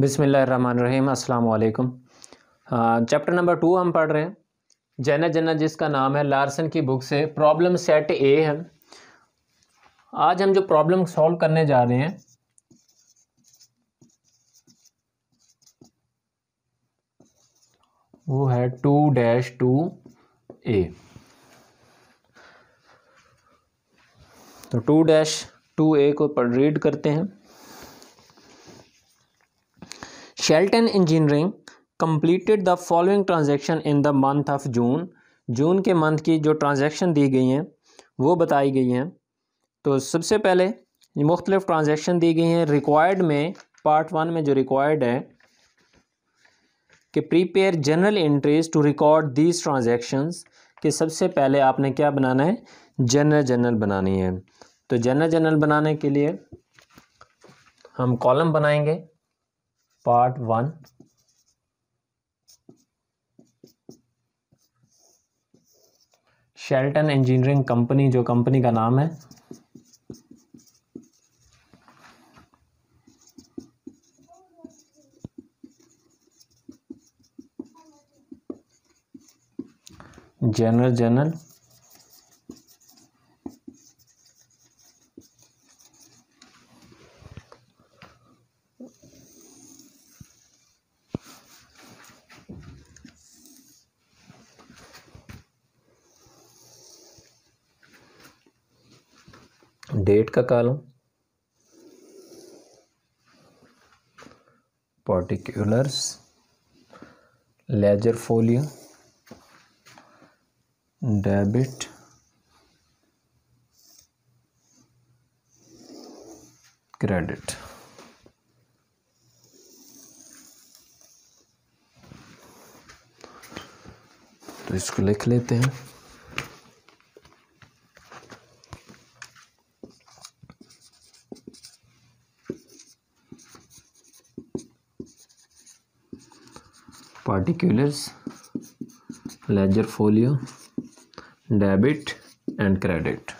बिसमीम वालेकुम chapter number two हम पढ़ रहे हैं। जैना जन्ना जिसका नाम है, लार्सन की बुक से प्रॉब्लम सेट ए है। आज हम जो प्रॉब्लम सॉल्व करने जा रहे हैं, वो है टू डैश टू ए। तो टू डैश टू ए को रीड करते हैं। Shelton engineering completed the following transaction in the month of June June के मंथ की जो ट्रांजेक्शन दी गई हैं, वो बताई गई हैं। तो सबसे पहले मुख्तलिफ़ ट्रांजेक्शन दी गई हैं। रिक्वायर्ड में पार्ट वन में जो रिक्वायर्ड है, कि prepare general entries to record these transactions कि सबसे पहले आपने क्या बनाना है? जनरल जनरल बनानी है। तो जनरल जनरल बनाने के लिए हम कॉलम बनाएँगे। Part one. Shelton engineering company जो कंपनी का नाम है। जनरल जनरल डेट का column particulars ledger folio debit credit तो इसको लिख लेते हैं। Particulars, ledger folio, debit and credit.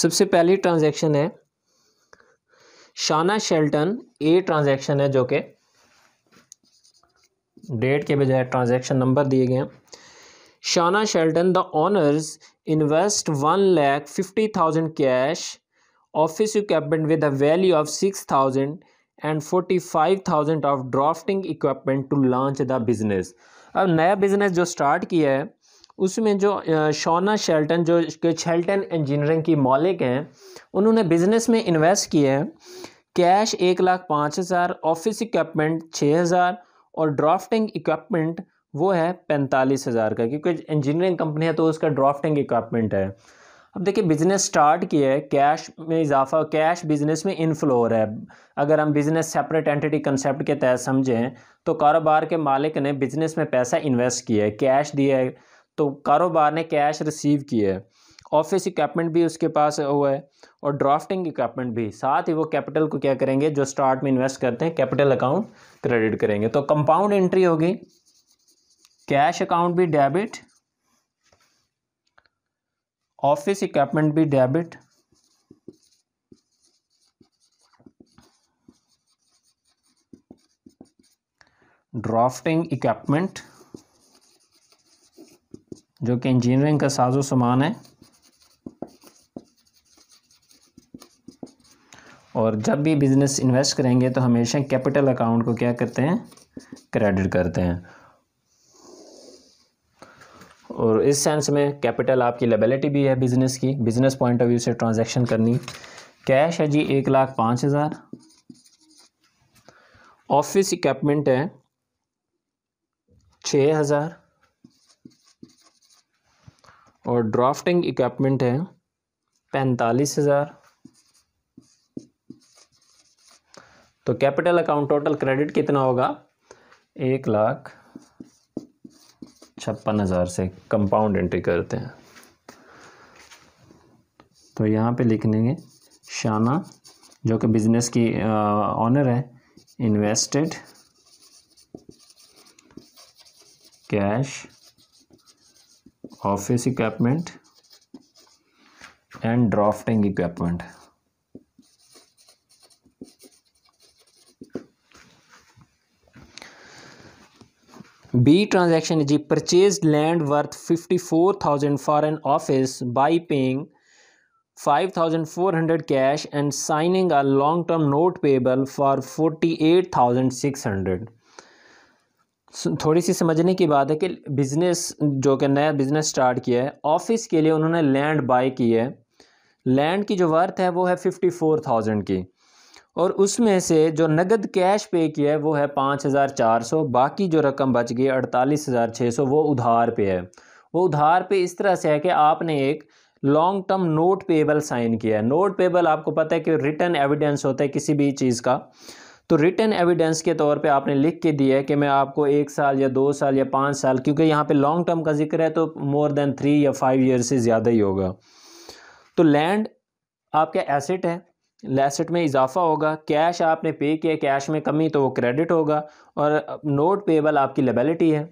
सबसे पहली ट्रांजैक्शन है शाना शेल्टन ए ट्रांजैक्शन है जो कि डेट के बजाय ट्रांजैक्शन नंबर दिए गए हैं। Shana Shelton the owners invest one lakh fifty thousand cash office equipment with a value of six thousand and forty five thousand of drafting equipment to launch the business अब नया business जो start किया है, उसमें जो Shona Shelton जो Shelton engineering की मालिक हैं, उन्होंने बिज़नेस में इन्वेस्ट किया है। कैश एक लाख पाँच हज़ार ऑफ़िस इक्विपमेंट छः हज़ार और ड्राफ्टिंग इक्विपमेंट वो है पैंतालीस हज़ार का, क्योंकि इंजीनियरिंग कंपनी है तो उसका ड्राफ्टिंग इक्विपमेंट है। अब देखिए बिज़नेस स्टार्ट किया है कैश में इजाफा कैश बिज़नेस में इनफ्लो हो रहा है। अगर हम बिज़नेस सेपरेट एंटिटी कंसेप्ट के तहत समझें तो कारोबार के मालिक ने बिज़नेस में पैसा इन्वेस्ट किया है कैश दिया है। तो कारोबार ने कैश रिसीव किया है। ऑफ़िस इक्विपमेंट भी उसके पास हुआ है और ड्राफ्टिंग इक्विपमेंट भी। साथ ही वो कैपिटल को क्या करेंगे, जो स्टार्ट में इन्वेस्ट करते हैं कैपिटल अकाउंट क्रेडिट करेंगे। तो कंपाउंड एंट्री होगी कैश अकाउंट भी डेबिट ऑफ़िस इक्विपमेंट भी डेबिट ड्राफ्टिंग इक्विपमेंट जो कि इंजीनियरिंग का साजो सामान है। और जब भी बिज़नेस इन्वेस्ट करेंगे तो हमेशा कैपिटल अकाउंट को क्या करते हैं? क्रेडिट करते हैं। और इस सेंस में कैपिटल आपकी लेबिलिटी भी है बिज़नेस की। बिज़नेस पॉइंट ऑफ़ व्यू से ट्रांजैक्शन करनी। कैश है जी एक लाख पाँच हज़ार। ऑफ़िस इक्विपमेंट है छः हज़ार। और ड्राफ्टिंग इक्विपमेंट है पैंतालीस हज़ार। तो कैपिटल अकाउंट टोटल क्रेडिट कितना होगा? एक लाख छप्पन हज़ार से कंपाउंड एंट्री करते हैं। तो यहाँ पे लिख लेंगे शाना, जो कि बिज़नेस की ऑनर है invested cash office equipment and drafting equipment B transaction ji purchase land worth fifty four thousand for an office by paying five thousand four hundred cash and signing a long term note payable for forty eight thousand six hundred थोड़ी सी समझने की बात है कि business जो कि नया बिज़नेस स्टार्ट किया है ऑफ़िस के लिए उन्होंने लैंड बाई की है। लैंड की जो वर्थ है वो है फिफ्टी फोर थाउज़ेंड की। और उसमें से जो नगद कैश पे किया है, वो है पाँच हज़ार चार सौ, बाकी जो रकम बच गई अड़तालीस हज़ार छः सौ, वो उधार पे है। वो उधार पे इस तरह से है कि आपने एक long term note payable sign किया है। नोट पेबल आपको पता है कि रिटर्न एविडेंस होता है किसी भी चीज़ का। तो रिटर्न एविडेंस के तौर पे आपने लिख के दिया है कि मैं आपको एक साल या दो साल या पाँच साल, क्योंकि यहाँ पे लॉन्ग टर्म का ज़िक्र है तो मोर देन थ्री या फाइव ईयर से ज़्यादा ही होगा। तो लैंड आपका एसेट है। एसेट में इजाफा होगा। कैश आपने पे किया कैश में कमी तो वो क्रेडिट होगा और नोट पेबल आपकी लेबिलिटी है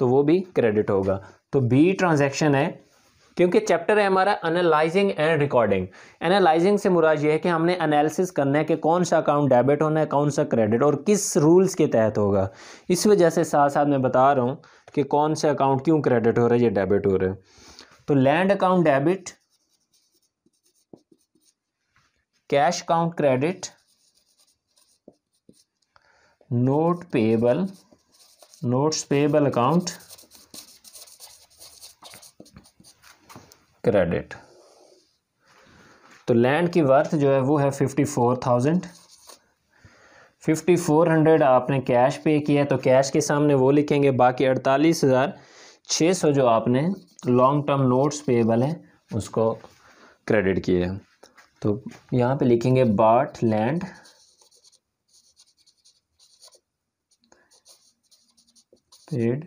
तो वो भी क्रेडिट होगा। तो बी ट्रांजैक्शन है, क्योंकि चैप्टर है हमारा एनालाइजिंग एंड रिकॉर्डिंग एनालाइजिंग से मुराद ये है कि हमने एनालिसिस करना है कि कौन सा अकाउंट डेबिट होना है, कौन सा क्रेडिट और किस रूल्स के तहत होगा। इस वजह से साथ साथ मैं बता रहा हूँ कि कौन से अकाउंट क्यों क्रेडिट हो रहा है, या डेबिट हो रहे हैं। तो land account debit cash account credit, note payable, notes payable account, credit. तो लैंड की वर्थ जो है वो है fifty four thousand fifty four hundred आपने कैश पे किया तो कैश के सामने वो लिखेंगे, बाकी अड़तालीस हज़ार छः सौ जो आपने लॉन्ग टर्म नोट्स पेबल हैं, उसको क्रेडिट किए हैं। तो यहाँ पे लिखेंगे bought land paid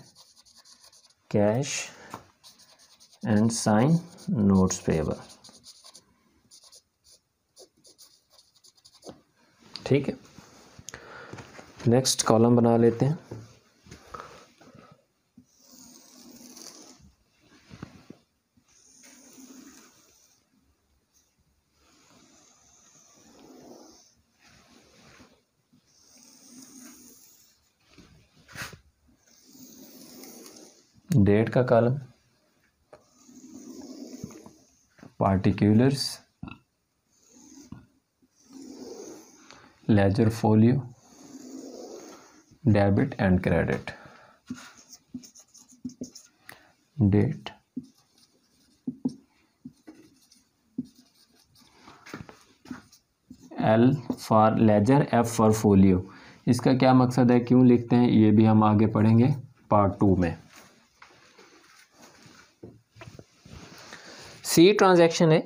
cash and sign notes payable ठीक है। नेक्स्ट कॉलम बना लेते हैं। डेट का column particulars ledger folio debit and credit date L for ledger F for folio इसका क्या मकसद है? क्यों लिखते हैं? ये भी हम आगे पढ़ेंगे पार्ट टू में. सी ट्रांजैक्शन है।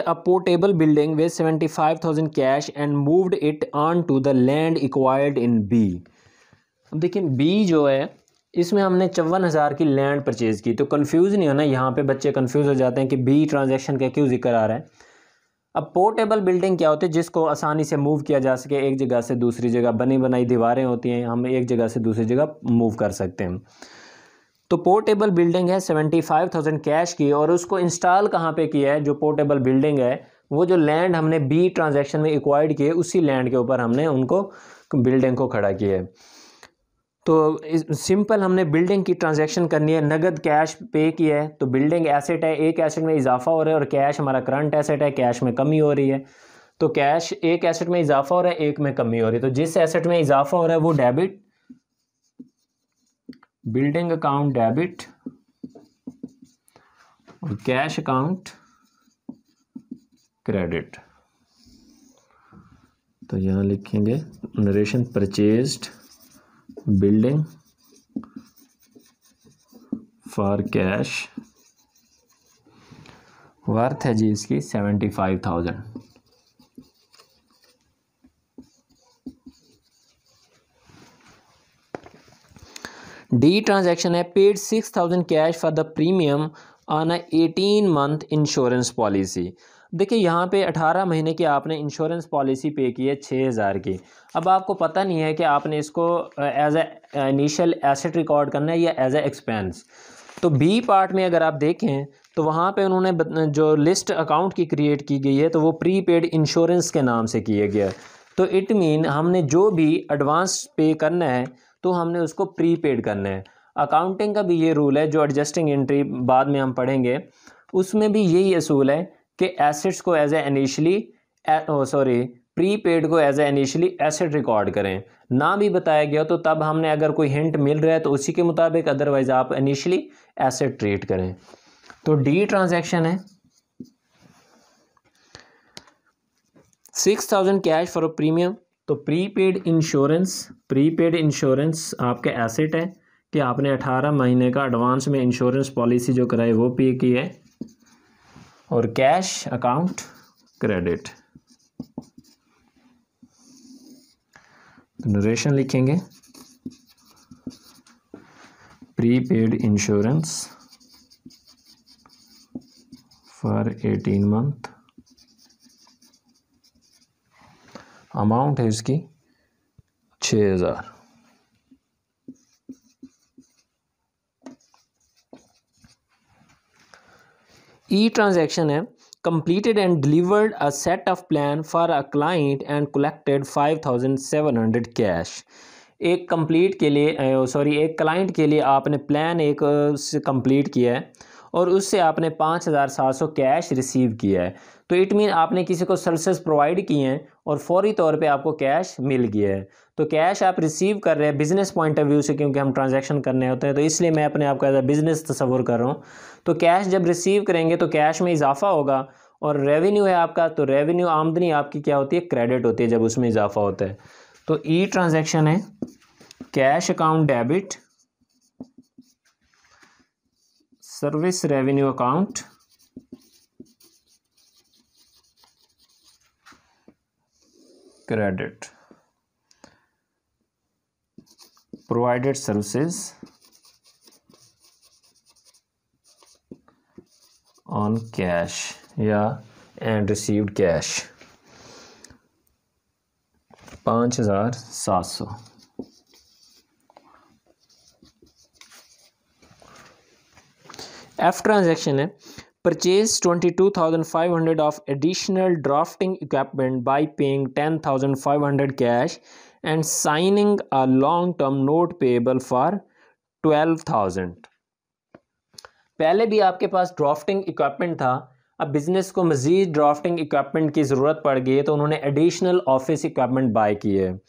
A portable building with seventy five thousand cash and moved it on to the land acquired in B अब देखिए बी जो है, इसमें हमने चौवन हज़ार की लैंड परचेज़ की। तो कंफ्यूज नहीं होना, यहाँ पे बच्चे कंफ्यूज हो जाते हैं कि बी ट्रांजैक्शन का क्यों ज़िक्र आ रहा है। अब पोर्टेबल बिल्डिंग क्या होती है, जिसको आसानी से मूव किया जा सके, एक जगह से दूसरी जगह बनी बनाई दीवारें होती हैं, हम एक जगह से दूसरी जगह मूव कर सकते हैं। तो पोर्टेबल बिल्डिंग है, सेवेंटी फाइव थाउज़ेंड कैश की और उसको इंस्टॉल कहाँ पे किया है? जो पोर्टेबल बिल्डिंग है, वो जो लैंड हमने बी ट्रांजैक्शन में एक्वायर्ड किए उसी लैंड के ऊपर हमने उनको बिल्डिंग को खड़ा किया है। तो सिंपल हमने बिल्डिंग की ट्रांजैक्शन करनी है, नगद कैश पे किया है तो बिल्डिंग एसेट है, एक एसेट में इजाफा हो रहा है और कैश हमारा करंट एसेट है, कैश में कमी हो रही है। तो कैश एक एसेट में इजाफा हो रहा है, एक में कमी हो रही है। तो जिस एसेट में इजाफा हो रहा है, वो डेबिट बिल्डिंग अकाउंट डेबिट और कैश अकाउंट क्रेडिट तो यहाँ लिखेंगे narration purchased building for cash worth है जी इसकी seventy five thousand D transaction है paid six thousand cash for the premium on a eighteen month insurance policy देखिए, यहाँ पे अठारह महीने की आपने इंश्योरेंस पॉलिसी पे की है छः हज़ार की। अब आपको पता नहीं है कि आपने इसको as a initial asset record करना है या एज ए एक्सपेंस तो बी पार्ट में अगर आप देखें तो वहाँ पे उन्होंने जो लिस्ट अकाउंट की क्रिएट की गई है तो वो प्री पेड इंश्योरेंस के नाम से किया गया। तो इट मीन हमने जो भी एडवांस पे करना है तो हमने उसको प्री पेड करना है। अकाउंटिंग का भी ये रूल है, जो एडजस्टिंग एंट्री बाद में हम पढ़ेंगे, उसमें भी यही असूल है कि एसेट्स को as a initially sorry prepaid को as a initially asset record करें। ना भी बताया गया तो तब हमने अगर कोई हिंट मिल रहा है तो उसी के मुताबिक अदरवाइज़ आप इनिशली एसेट ट्रीट करें। तो डी ट्रांजैक्शन है। Six thousand cash for premium तो prepaid insurance prepaid insurance आपके एसेट है कि आपने अठारह महीने का एडवांस में इंश्योरेंस पॉलिसी जो कराई वो पे की है। और कैश अकाउंट क्रेडिट नरेशन लिखेंगे। Prepaid insurance for eighteen month amount है इसकी छः हज़ार। ई ट्रांजैक्शन है completed and delivered a set of plan for a client and collected 5700 cash. एक कंप्लीट के लिए सॉरी, एक क्लाइंट के लिए आपने प्लान एक कंप्लीट किया है और उससे आपने पाँच हज़ार सात सौ कैश रिसीव किया है। तो इट मीन आपने किसी को सर्विसेज़ प्रोवाइड किए हैं और फौरी तौर पे आपको कैश मिल गया है। तो कैश आप रिसीव कर रहे हैं बिज़नेस पॉइंट ऑफ़ व्यू से क्योंकि हम ट्रांजैक्शन करने होते हैं तो इसलिए मैं अपने आप का एज बिज़नेस तस्वुर कर रहा हूँ। तो कैश जब रिसीव करेंगे तो कैश में इजाफा होगा और रेवेन्यू है आपका तो रेवेन्यू आमदनी आपकी क्या होती है? क्रेडिट होती है जब उसमें इजाफा होता है। तो ई ट्रांजेक्शन है cash account debit service revenue account credit provided services on cash या एंड रिसीव्ड कैश पाँच हज़ार सात सौ। एफ़ ट्रांजेक्शन है। Equipment by paying ten thousand five hundred cash and signing a long term note payable for twelve thousand पहले भी आपके पास drafting equipment था। अब बिज़नेस को मज़ीद ड्राफ्टिंग इक्विपमेंट की ज़रूरत पड़ गई है तो उन्होंने एडिशनल ऑफ़िस इक्विपमेंट बाय किए है।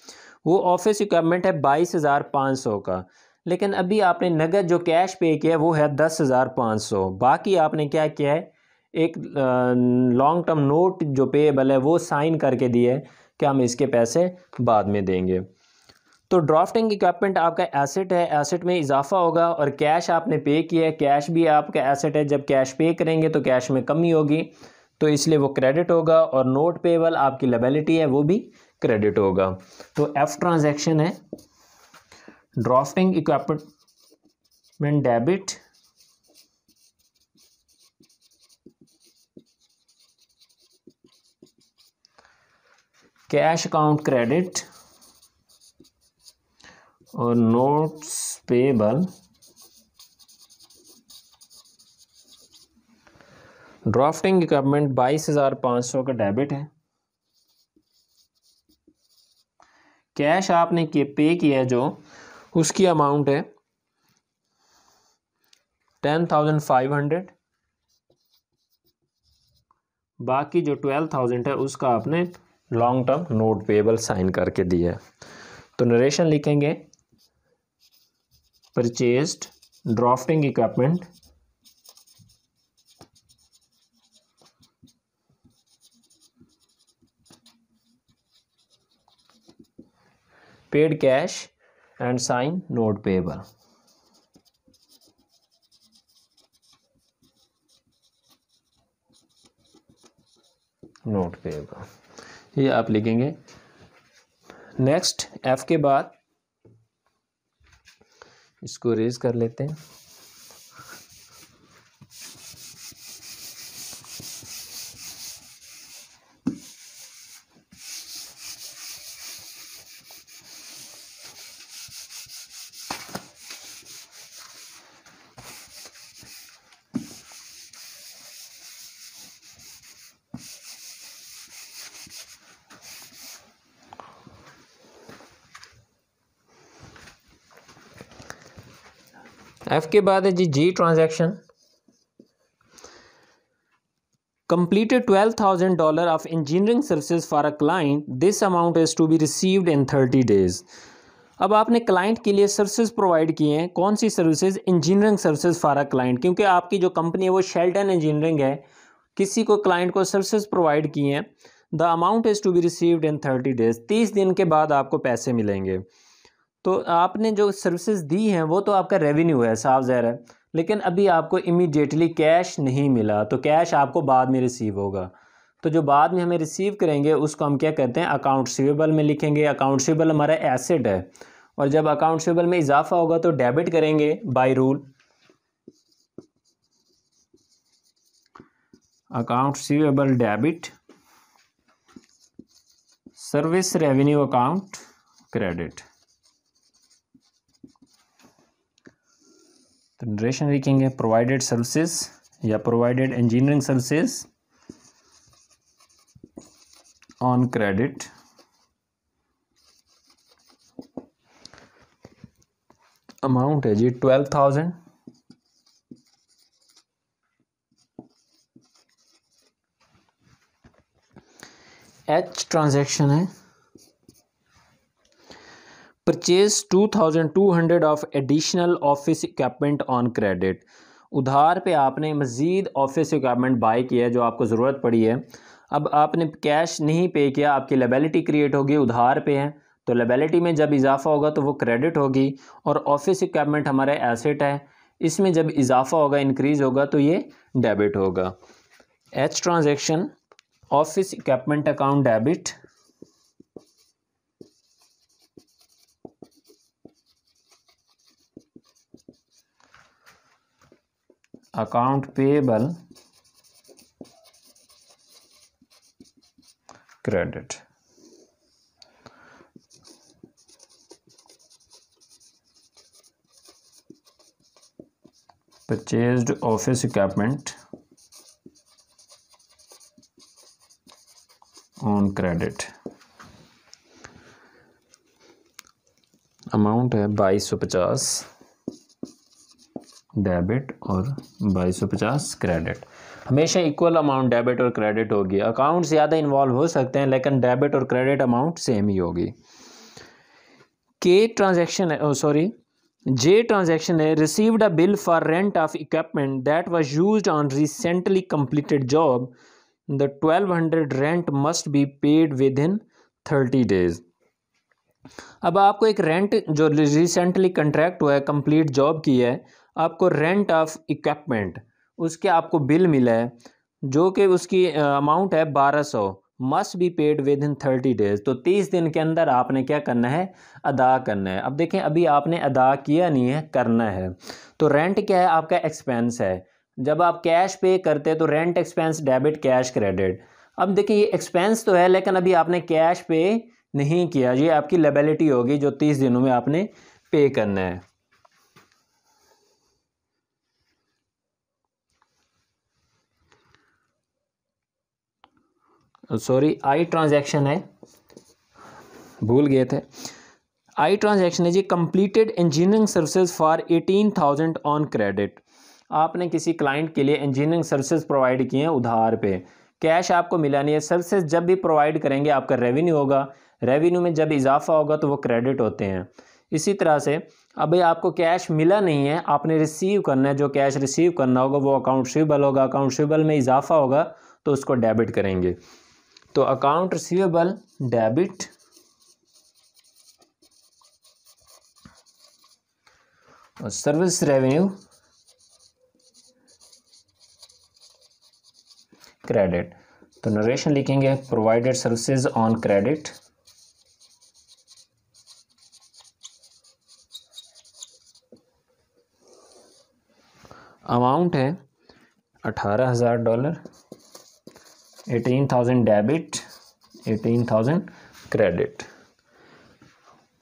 वो ऑफ़िस इक्विपमेंट है बाईस हज़ार पाँच सौ का। लेकिन अभी आपने नगद जो कैश पे किया है, वो है दस हज़ार पाँच सौ। बाकी आपने क्या किया है? एक लॉन्ग टर्म नोट जो पेएबल है, वो साइन करके दिए है कि हम इसके पैसे बाद में देंगे। तो ड्राफ्टिंग इक्विपमेंट आपका एसेट है एसेट में इजाफा होगा और कैश आपने पे किया है। कैश भी आपका एसेट है, जब कैश पे करेंगे तो कैश में कमी होगी तो इसलिए वो क्रेडिट होगा और नोट पेबल आपकी लेबिलिटी है, वो भी क्रेडिट होगा। तो एफ़ ट्रांजैक्शन है। Drafting equipment debit cash account credit और नोट्स पेबल ड्राफ्टिंग इक्विपमेंट बाईस हज़ार पाँच सौ का डेबिट है। कैश आपने के पे किया जो उसकी अमाउंट है टेन थाउज़ेंड फाइव हंड्रेड बाकी जो ट्वेल्व थाउज़ेंड है, उसका आपने long term note payable sign करके दिया है। तो नरेशन लिखेंगे, purchased drafting equipment paid cash and sign note payable. Note payable ये आप लिखेंगे। नेक्स्ट एफ़ के बाद इसको रेज कर लेते हैं। के बाद है जी G transaction completed $12000 of engineering services for a client. This amount is to be received in 30 days. अब आपने क्लाइंट के लिए सर्विसेज़ प्रोवाइड किए हैं, कौन सी services engineering services for a client क्योंकि आपकी जो कंपनी है, वो शेल्टन इंजीनियरिंग है। किसी को क्लाइंट को सर्विसेज़ प्रोवाइड किए हैं the amount is to be received in thirty days तीस दिन के बाद आपको पैसे मिलेंगे। तो आपने जो सर्विसेज़ दी हैं, वो तो आपका रेवेन्यू है, साफ़ ज़ाहिर है। लेकिन अभी आपको इमीडिएटली कैश नहीं मिला तो कैश आपको बाद में रिसीव होगा। तो जो बाद में हमें रिसीव करेंगे, उसको हम क्या कहते हैं? अकाउंट रिसीवेबल में लिखेंगे। अकाउंट रिसीवेबल हमारा एसेट है। और जब अकाउंट रिसीवेबल में इजाफा होगा तो डेबिट करेंगे by rule account receivable debit service revenue account credit तो नरेशन लिखेंगे प्रोवाइडेड सर्विसेज़ या provided engineering services on credit amount है जी ट्वेल्व थाउज़ेंड एच ट्रांजैक्शन है। Purchase two thousand two hundred of additional office equipment on credit उधार पे आपने मज़ीद office equipment by किया है जो आपको ज़रूरत पड़ी है। अब आपने कैश नहीं पे किया, आपकी लेबिलिटी क्रिएट होगी, उधार पे है। तो लेबिलिटी में जब इजाफा होगा तो वो क्रेडिट होगी और ऑफ़िस इक्विपमेंट हमारा एसेट है। इसमें जब इजाफा होगा इंक्रीज़ होगा तो ये डेबिट होगा। H transaction office equipment account debit account payable credit. Purchase office equipment on credit amount है बाईस सौ पचास। डेबिट और बाईस सौ पचास क्रेडिट हमेशा इक्वल अमाउंट डेबिट और क्रेडिट होगी। अकाउंट ज़्यादा इन्वॉल्व हो सकते हैं, लेकिन डेबिट और क्रेडिट अमाउंट सेम ही होगी। K transaction sorry J transaction है received a bill for rent of equipment that was used on recently completed job hundred rent must be paid within thirty days अब आपको एक rent जो recently contract हुआ है complete job की है आपको रेंट ऑफ़ इक्विपमेंट उसके आपको बिल मिला है, जो कि उसकी अमाउंट है बारह सौ must be paid within thirty days तो तीस दिन के अंदर आपने क्या करना है? अदा करना है। अब देखें, अभी आपने अदा किया नहीं है, करना है। तो रेंट क्या है? आपका एक्सपेंस है। जब आप कैश पे करते हैं तो rent expense debit cash credit अब देखिए, ये एक्सपेंस तो है, लेकिन अभी आपने कैश पे नहीं किया। ये आपकी लेबिलिटी होगी, जो तीस दिनों में आपने पे करना है। सॉरी आई ट्रांजैक्शन है। भूल गए थे। आई ट्रांजैक्शन है जी completed engineering services for eighteen thousand on credit आपने किसी क्लाइंट के लिए इंजीनियरिंग सर्विसेज़ प्रोवाइड किए हैं उधार पे। कैश आपको मिला नहीं है। सर्विसेज़ जब भी प्रोवाइड करेंगे, आपका रेवेन्यू होगा। रेवेन्यू में जब इजाफा होगा तो वो क्रेडिट होते हैं। इसी तरह से, अभी आपको कैश मिला नहीं है, आपने रिसीव करना है। जो कैश रिसीव करना होगा, वो अकाउंट रिसीवेबल होगा। अकाउंट रिसीवेबल में इजाफा होगा तो उसको डेबिट करेंगे। तो अकाउंट रिसीवेबल डेबिट और सर्विस रेवेन्यू क्रेडिट तो नरेशन लिखेंगे provided services on credit amount है अठारह हज़ार dollar eighteen thousand debit, eighteen thousand credit.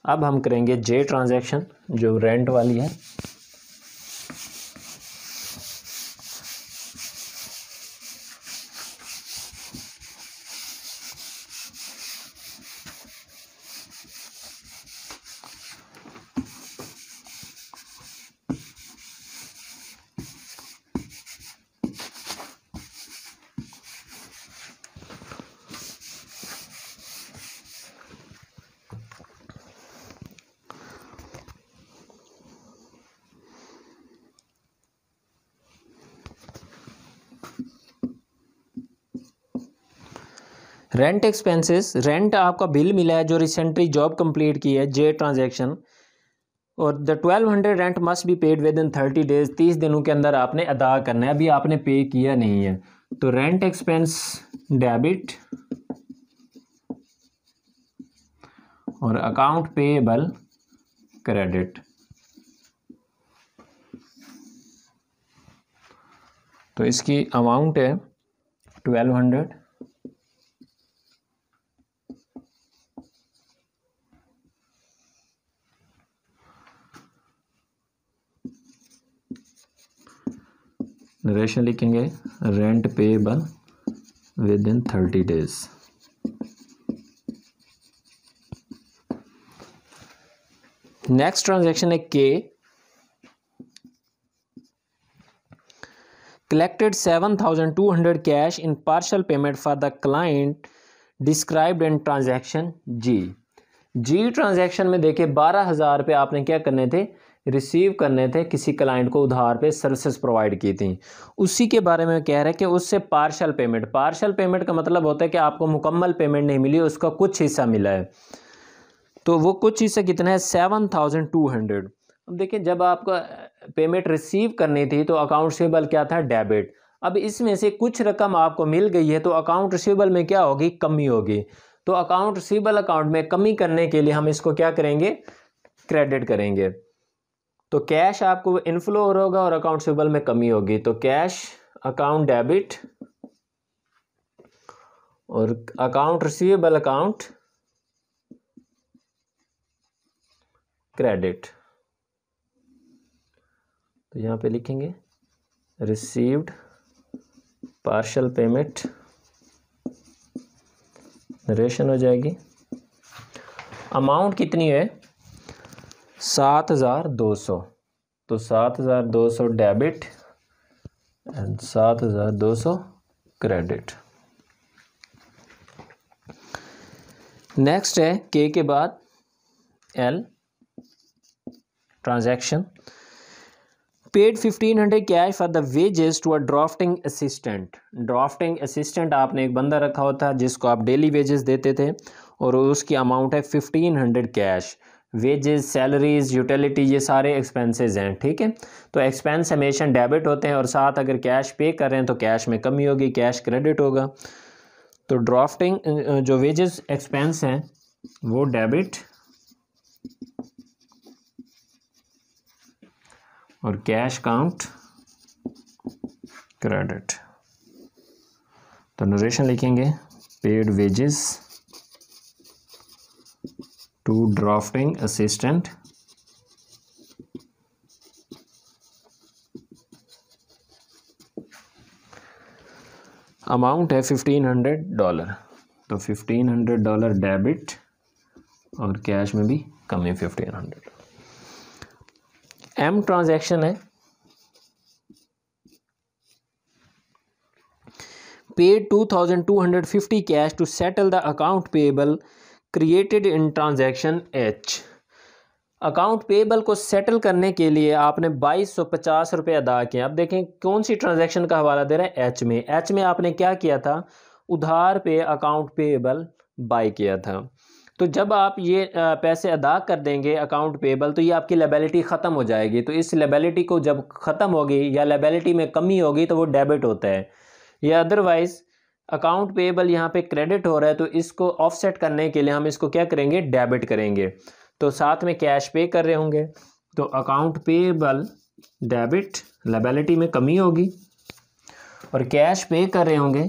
अब हम करेंगे जे ट्रांजैक्शन, जो रेंट वाली है। रेंट एक्सपेंसेस रेंट आपका बिल मिला है जो रिसेंटली जॉब कंप्लीट की है जे ट्रांजैक्शन और the twelve hundred rent must be paid within thirty days तीस दिनों के अंदर आपने अदा करना है, अभी आपने पे किया नहीं है। तो रेंट एक्सपेंस डेबिट और अकाउंट पेएबल क्रेडिट तो इसकी अमाउंट है ट्वेल्व हंड्रेड रेशन लिखेंगे। Rent payable within thirty days next transaction है K collected seven thousand two hundred cash in partial payment for the client described in transaction G G transaction में देखे बारह हज़ार रुपये आपने क्या करने थे? रिसीव करने थे, किसी क्लाइंट को उधार पे सर्विसेज़ प्रोवाइड की थी। उसी के बारे में कह रहे हैं कि उससे पार्शल पेमेंट पार्शल पेमेंट का मतलब होता है कि आपको मुकम्मल पेमेंट नहीं मिली, उसका कुछ हिस्सा मिला है। तो वो कुछ हिस्सा कितना है? सेवन थाउज़ेंड टू हंड्रेड अब देखिए, जब आपका पेमेंट रिसीव करनी थी तो अकाउंट रिसीवेबल क्या था? डेबिट अब इसमें से कुछ रकम आपको मिल गई है तो अकाउंट रिसीवेबल में क्या होगी? कमी होगी। तो अकाउंट रिसीवेबल अकाउंट में कमी करने के लिए हम इसको क्या करेंगे? क्रेडिट करेंगे। तो कैश आपको इनफ्लो हो रहा होगा और अकाउंट रिसीवेबल में कमी होगी। तो कैश अकाउंट डेबिट और अकाउंट रिसीवेबल अकाउंट क्रेडिट तो यहाँ पे लिखेंगे रिसीव्ड पार्शल पेमेंट नरेशन हो जाएगी। अमाउंट कितनी है? सात हज़ार दो सौ। तो सात हज़ार दो सौ डेबिट एंड सात हज़ार दो सौ क्रेडिट। नेक्स्ट है के के बाद L transaction. Paid fifteen hundred cash for the wages to a drafting assistant. Drafting assistant आपने एक बंदा रखा होता जिसको आप डेली वेजेस देते थे और उसकी अमाउंट है fifteen hundred cash. Wages salaries utility ये सारे एक्सपेंसेस हैं, ठीक है? तो एक्सपेंस हमेशा डेबिट होते हैं और साथ अगर कैश पे कर रहे हैं तो कैश में कमी होगी कैश क्रेडिट होगा। तो ड्राफ्टिंग जो वेजेस एक्सपेंस हैं, वो डेबिट और कैश काउंट क्रेडिट तो नरेशन लिखेंगे paid wages to drafting assistant amount है फिफ्टीन हंड्रेड डॉलर तो फिफ्टीन हंड्रेड डॉलर डेबिट और कैश में भी कम फिफ्टीन हंड्रेड एम ट्रांजैक्शन है. Paid two thousand two hundred fifty cash to creditors in transaction H account payable को settle करने के लिए आपने बाईस सौ पचास रुपये अदा किए। अब देखें, कौन सी ट्रांजैक्शन का हवाला दे रहा है? एच में। एच में आपने क्या किया था? उधार पे अकाउंट पेबल बाई किया था। तो जब आप ये पैसे अदा कर देंगे अकाउंट पेबल तो ये आपकी लेबिलिटी ख़त्म हो जाएगी। तो इस लेबिलिटी को जब ख़त्म होगी या लेबिलिटी में कमी होगी तो वो डेबिट होता है। या अदरवाइज़ अकाउंट पेबल यहाँ पे क्रेडिट हो रहा है तो इसको ऑफसेट करने के लिए हम इसको क्या करेंगे? डेबिट करेंगे। तो साथ में कैश पे कर रहे होंगे। तो अकाउंट पेबल डेबिट लेबिलिटी में कमी होगी और कैश पे कर रहे होंगे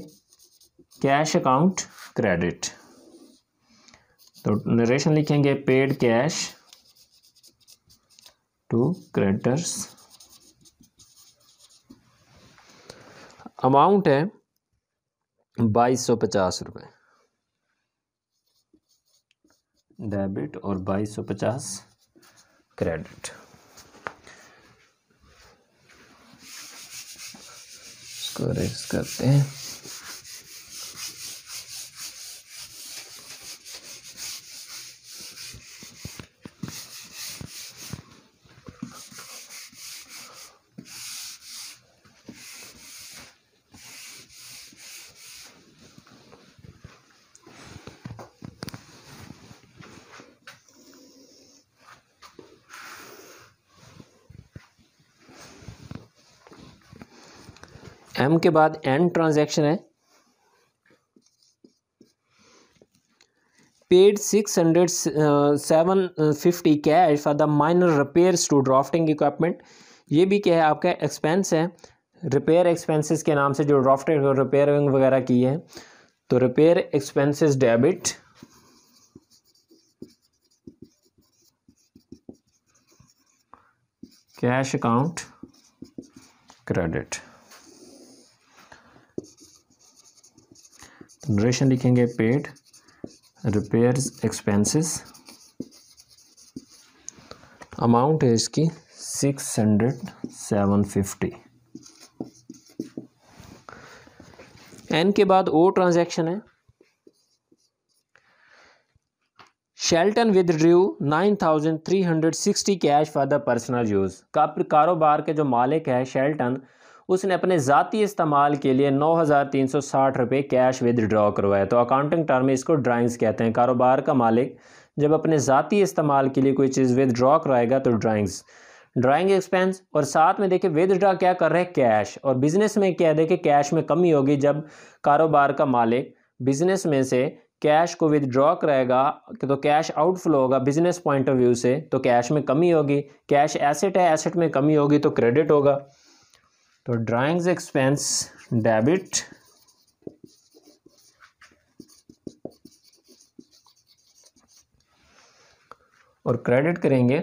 कैश अकाउंट क्रेडिट। तो नरेशन लिखेंगे paid cash to creditors amount है बाईस सौ पचास रुपये डेबिट और बाईस सौ पचास क्रेडिट। इसको रेस करते हैं। एम के बाद एंड ट्रांजैक्शन है। Paid six hundred seven fifty cash for the minor repairs to drafting equipment ये भी क्या है? आपका एक्सपेंस है। रिपेयर एक्सपेंसेस के नाम से जो ड्राफ्टिंग रिपेयरिंग वगैरह की है तो repair expenses debit cash account credit narration लिखेंगे पेड रिपेयर्स एक्सपेंसेस अमाउंट है इसकी six hundred seven fifty N के बाद ओ ट्रांजैक्शन है. Shelton withdrew nine thousand three hundred sixty cash for the personal use कारोबार के जो मालिक है शेल्टन उसने अपने ज़ाती इस्तेमाल के लिए नौ हज़ार तीन सौ साठ रुपये कैश विदड्रॉ करवाया तो अकाउंटिंग टर्म में इसको ड्राइंग्स कहते हैं। कारोबार का मालिक जब अपने ज़ाती इस्तेमाल के लिए कोई चीज़ विदड्रॉ कराएगा तो ड्राइंग्स ड्राइंग एक्सपेंस और साथ में देखिए विदड्रॉ क्या कर रहे हैं? कैश और बिज़नेस में क्या देखिए कैश में कमी होगी जब कारोबार का मालिक बिज़नेस में से कैश को विदड्रॉ कराएगा तो कैश आउटफ्लो होगा बिज़नेस पॉइंट ऑफ़ व्यू से तो कैश में कमी होगी। कैश एसेट है एसेट में कमी होगी तो क्रेडिट होगा। तो ड्राइंग्स एक्सपेंस डेबिट और क्रेडिट करेंगे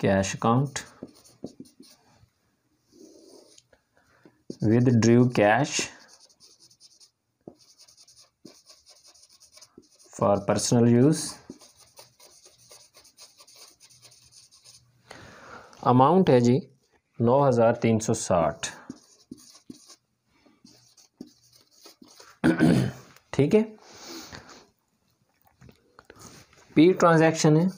cash account withdrew cash for personal use amount है जी नौ हज़ार तीन सौ साठ। ठीक है? पी ट्रांजैक्शन है।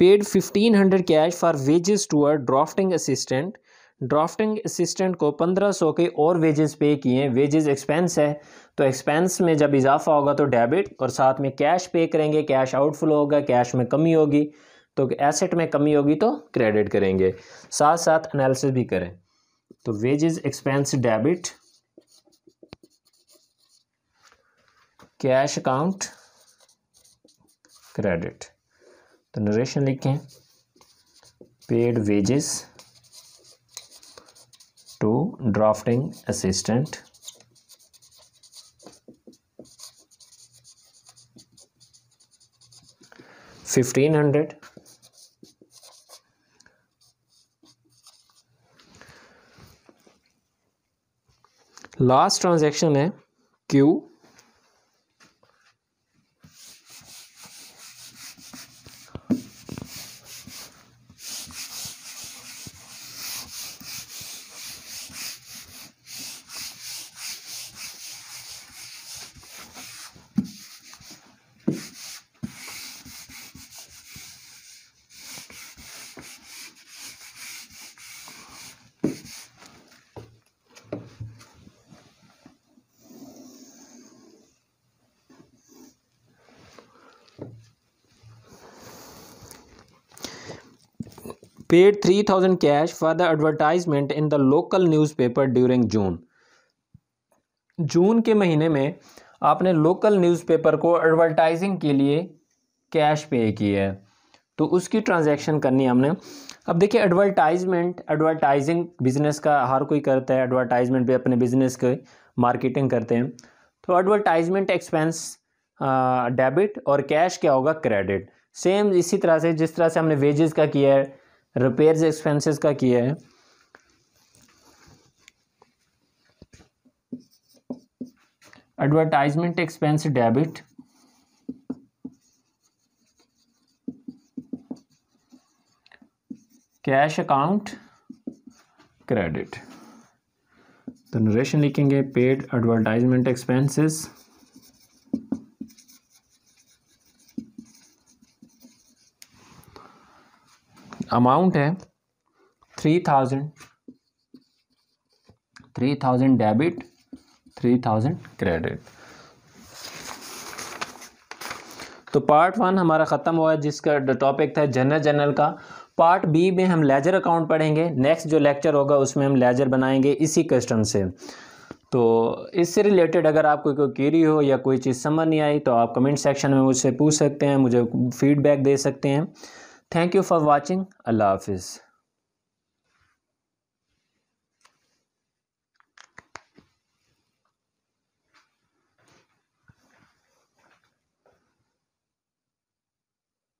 Paid fifteen hundred cash for wages to a drafting assistant drafting assistant को पंद्रह सौ के और वेजेस पे किए वेजेस एक्सपेंस है। तो एक्सपेंस में जब इजाफा होगा तो डेबिट और साथ में कैश पे करेंगे। कैश आउटफ्लो होगा कैश में कमी होगी। तो एसेट में कमी होगी तो क्रेडिट करेंगे। साथ साथ एनालिसिस भी करें। तो wages expense debit cash account credit तो नरेशन लिखें। Paid wages to drafting assistant fifteen hundred last transaction है Q paid 3000 cash for the advertisement in the local newspaper during June जून के महीने में आपने लोकल न्यूज़पेपर को एडवर्टाइजिंग के लिए कैश पे की है। तो उसकी ट्रांजैक्शन करनी हमने। अब देखिए एडवर्टाइजमेंट एडवर्टाइजिंग बिज़नेस का हर कोई करता है। एडवर्टाइजमेंट भी अपने बिज़नेस के मार्केटिंग करते हैं। तो एडवर्टाइजमेंट एक्सपेंस डेबिट और कैश क्या होगा? क्रेडिट सेम इसी तरह से, जिस तरह से हमने वेजेस का किया है रिपेयर्स एक्सपेंसेस का किया है। Advertisement expense debit cash account credit तो नरेशन लिखेंगे पेड एडवर्टाइजमेंट एक्सपेंसेस अमाउंट है three thousand three thousand debit three thousand credit तो पार्ट वन हमारा ख़त्म हुआ जिसका टॉपिक था जनरल जनरल का। पार्ट बी में हम लेजर अकाउंट पढ़ेंगे। नेक्स्ट जो लेक्चर होगा, उसमें हम लेजर बनाएँगे इसी कस्टम से। तो इससे रिलेटेड अगर आपको कोई क्वेरी हो या कोई चीज़ समझ नहीं आई तो आप कमेंट सेक्शन में मुझसे पूछ सकते हैं, मुझे फीडबैक दे सकते हैं। Thank you for watching. Allah Hafiz.